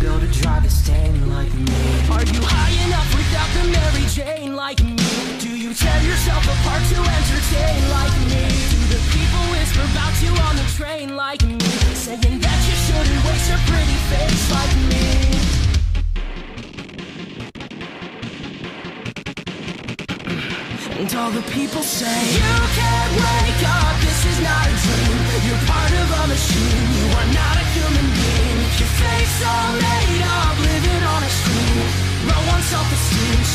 bill to drive stain like me Are you high enough without the Mary Jane like me? Do you tear yourself apart to entertain like me? Do the people whisper about you on the train like me? Saying that you shouldn't waste your pretty face like me And all the people say You can't wake up, this is not a dream You're part of a machine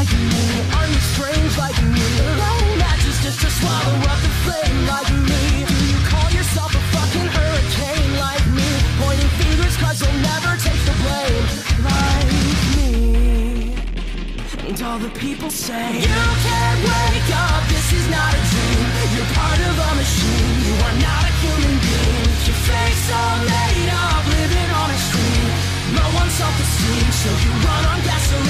like me? Are you strange like me? Lighting matches just to swallow up the flame like me. Do you call yourself a fucking hurricane like me? Pointing fingers cause you'll never take the blame. Like me. And all the people say You can't wake up, this is not a dream. You're part of a machine, you are not a human being. Your face all made up, living on a screen No one's self-esteem, so you run on gasoline